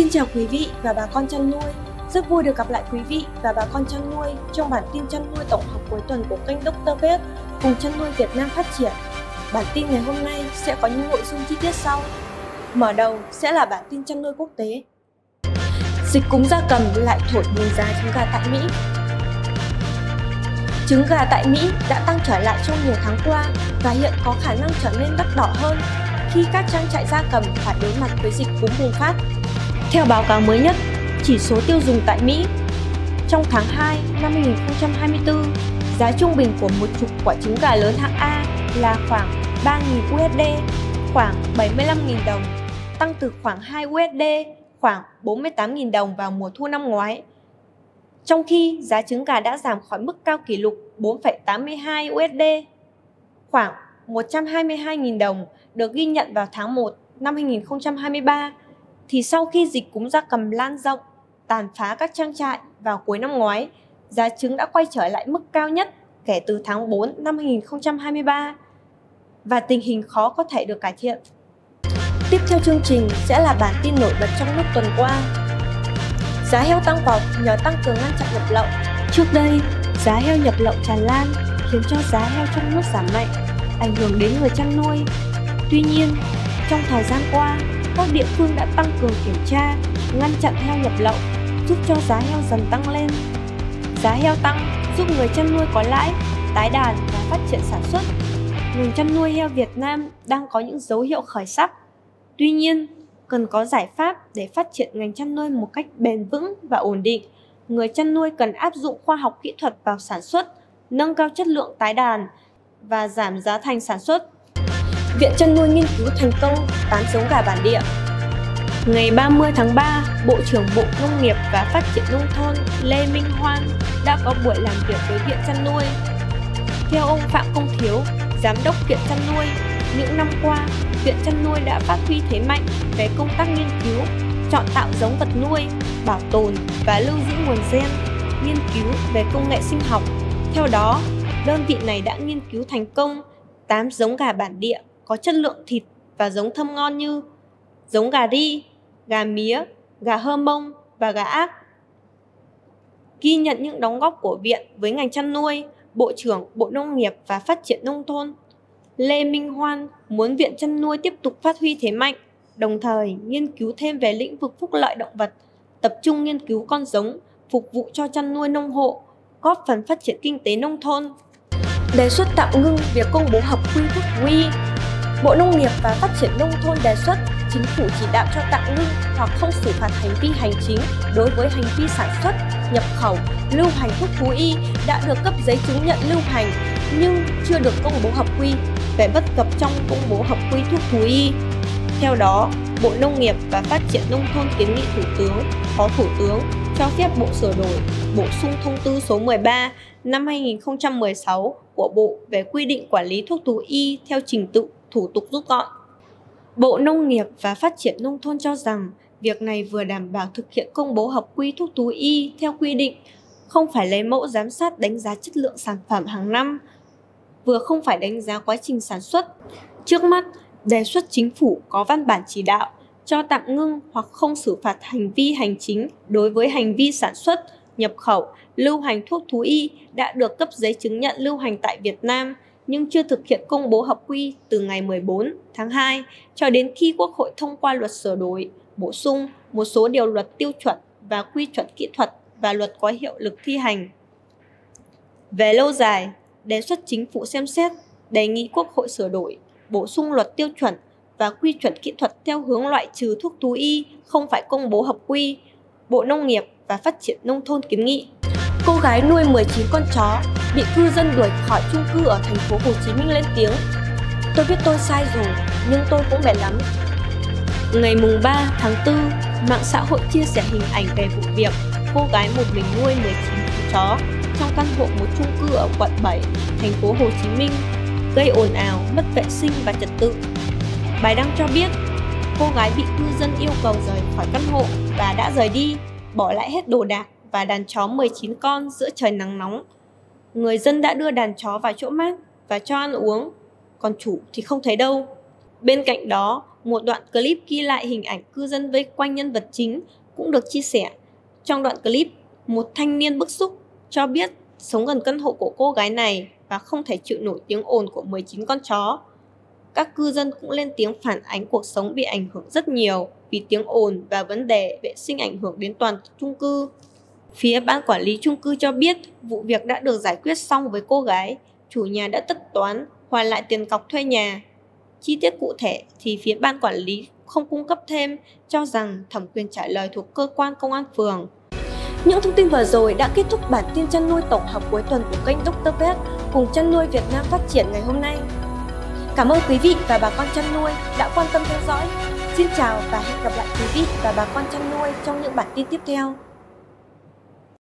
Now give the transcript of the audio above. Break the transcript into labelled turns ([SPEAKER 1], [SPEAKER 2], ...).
[SPEAKER 1] Xin chào quý vị và bà con chăn nuôi. Rất vui được gặp lại quý vị và bà con chăn nuôi trong bản tin chăn nuôi tổng hợp cuối tuần của kênh Dr. Pet cùng chăn nuôi Việt Nam phát triển. Bản tin ngày hôm nay sẽ có những nội dung chi tiết sau. Mở đầu sẽ là bản tin chăn nuôi quốc tế. Dịch cúm gia cầm lại thổi bùng giá trứng gà tại Mỹ. Trứng gà tại Mỹ đã tăng trở lại trong nhiều tháng qua và hiện có khả năng trở nên đắt đỏ hơn khi các trang trại gia cầm phải đối mặt với dịch cúm bùng phát. Theo báo cáo mới nhất, chỉ số tiêu dùng tại Mỹ trong tháng 2 năm 2024, giá trung bình của một chục quả trứng gà lớn hạng A là khoảng 3.000 USD, khoảng 75.000 đồng, tăng từ khoảng 2 USD, khoảng 48.000 đồng vào mùa thu năm ngoái. Trong khi giá trứng gà đã giảm khỏi mức cao kỷ lục 4,82 USD, khoảng 122.000 đồng được ghi nhận vào tháng 1 năm 2023, thì sau khi dịch cúm gia cầm lan rộng, tàn phá các trang trại vào cuối năm ngoái, giá trứng đã quay trở lại mức cao nhất kể từ tháng 4 năm 2023 và tình hình khó có thể được cải thiện. Tiếp theo chương trình sẽ là bản tin nổi bật trong nước tuần qua. Giá heo tăng vọt nhờ tăng cường ngăn chặn nhập lậu. Trước đây, giá heo nhập lậu tràn lan khiến cho giá heo trong nước giảm mạnh, ảnh hưởng đến người chăn nuôi. Tuy nhiên, trong thời gian qua, các địa phương đã tăng cường kiểm tra, ngăn chặn heo nhập lậu, giúp cho giá heo dần tăng lên. Giá heo tăng giúp người chăn nuôi có lãi, tái đàn và phát triển sản xuất. Ngành chăn nuôi heo Việt Nam đang có những dấu hiệu khởi sắc. Tuy nhiên, cần có giải pháp để phát triển ngành chăn nuôi một cách bền vững và ổn định. Người chăn nuôi cần áp dụng khoa học kỹ thuật vào sản xuất, nâng cao chất lượng tái đàn và giảm giá thành sản xuất Viện chăn nuôi nghiên cứu thành công tán giống gà bản địa. Ngày 30 tháng 3, Bộ trưởng Bộ Nông nghiệp và Phát triển Nông thôn Lê Minh Hoan đã có buổi làm việc với Viện chăn nuôi. Theo ông Phạm Công Thiếu, Giám đốc Viện chăn nuôi, những năm qua, Viện chăn nuôi đã phát huy thế mạnh về công tác nghiên cứu, chọn tạo giống vật nuôi, bảo tồn và lưu giữ nguồn gen, nghiên cứu về công nghệ sinh học. Theo đó, đơn vị này đã nghiên cứu thành công 8 giống gà bản địa có chất lượng thịt và giống thơm ngon như giống gà ri, gà mía, gà hơ mông và gà ác. Ghi nhận những đóng góp của viện với ngành chăn nuôi, Bộ trưởng Bộ Nông nghiệp và Phát triển Nông thôn Lê Minh Hoan muốn viện chăn nuôi tiếp tục phát huy thế mạnh, đồng thời nghiên cứu thêm về lĩnh vực phúc lợi động vật, tập trung nghiên cứu con giống, phục vụ cho chăn nuôi nông hộ, góp phần phát triển kinh tế nông thôn. Đề xuất tạm ngưng việc công bố hợp quy thức quy Bộ Nông nghiệp và Phát triển Nông thôn đề xuất chính phủ chỉ đạo cho tạm ngưng hoặc không xử phạt hành vi hành chính đối với hành vi sản xuất, nhập khẩu, lưu hành thuốc thú y đã được cấp giấy chứng nhận lưu hành nhưng chưa được công bố hợp quy về bất cập trong công bố hợp quy thuốc thú y. Theo đó, Bộ Nông nghiệp và Phát triển Nông thôn kiến nghị Thủ tướng, Phó Thủ tướng cho phép Bộ sửa đổi, bổ sung thông tư số 13 năm 2016 của Bộ về quy định quản lý thuốc thú y theo trình tự thủ tục rút gọn. Bộ Nông nghiệp và Phát triển Nông thôn cho rằng việc này vừa đảm bảo thực hiện công bố hợp quy thuốc thú y theo quy định, không phải lấy mẫu giám sát đánh giá chất lượng sản phẩm hàng năm, vừa không phải đánh giá quá trình sản xuất. Trước mắt, đề xuất chính phủ có văn bản chỉ đạo cho tạm ngưng hoặc không xử phạt hành vi hành chính đối với hành vi sản xuất, nhập khẩu, lưu hành thuốc thú y đã được cấp giấy chứng nhận lưu hành tại Việt Nam – nhưng chưa thực hiện công bố hợp quy từ ngày 14 tháng 2 cho đến khi Quốc hội thông qua luật sửa đổi, bổ sung một số điều luật tiêu chuẩn và quy chuẩn kỹ thuật và luật có hiệu lực thi hành. Về lâu dài, đề xuất chính phủ xem xét đề nghị Quốc hội sửa đổi, bổ sung luật tiêu chuẩn và quy chuẩn kỹ thuật theo hướng loại trừ thuốc thú y không phải công bố hợp quy. Bộ Nông nghiệp và Phát triển Nông thôn kiến nghị. Cô gái nuôi 19 con chó bị cư dân đuổi khỏi chung cư ở thành phố Hồ Chí Minh lên tiếng. Tôi biết tôi sai rồi, nhưng tôi cũng mệt lắm. Ngày mùng 3 tháng 4, mạng xã hội chia sẻ hình ảnh về vụ việc cô gái một mình nuôi 19 chú chó trong căn hộ một chung cư ở quận 7, thành phố Hồ Chí Minh, gây ồn ào, mất vệ sinh và trật tự. Bài đăng cho biết, cô gái bị cư dân yêu cầu rời khỏi căn hộ và đã rời đi, bỏ lại hết đồ đạc và đàn chó 19 con giữa trời nắng nóng người dân đã đưa đàn chó vào chỗ mát và cho ăn uống, còn chủ thì không thấy đâu. Bên cạnh đó, một đoạn clip ghi lại hình ảnh cư dân vây quanh nhân vật chính cũng được chia sẻ. Trong đoạn clip, một thanh niên bức xúc cho biết sống gần căn hộ của cô gái này và không thể chịu nổi tiếng ồn của 19 con chó. Các cư dân cũng lên tiếng phản ánh cuộc sống bị ảnh hưởng rất nhiều vì tiếng ồn và vấn đề vệ sinh ảnh hưởng đến toàn chung cư. Phía ban quản lý chung cư cho biết vụ việc đã được giải quyết xong với cô gái, chủ nhà đã tất toán, hoàn lại tiền cọc thuê nhà. Chi tiết cụ thể thì phía ban quản lý không cung cấp thêm, cho rằng thẩm quyền trả lời thuộc cơ quan công an phường. Những thông tin vừa rồi đã kết thúc bản tin chăn nuôi tổng hợp cuối tuần của kênh Dr. Pet cùng chăn nuôi Việt Nam phát triển ngày hôm nay. Cảm ơn quý vị và bà con chăn nuôi đã quan tâm theo dõi. Xin chào và hẹn gặp lại quý vị và bà con chăn nuôi trong những bản tin tiếp theo.